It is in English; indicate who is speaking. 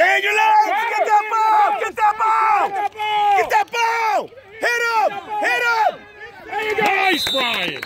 Speaker 1: Stay in your legs! Get that ball! Get that ball! Get that ball! Hit him! Hit him!
Speaker 2: Nice, Brian.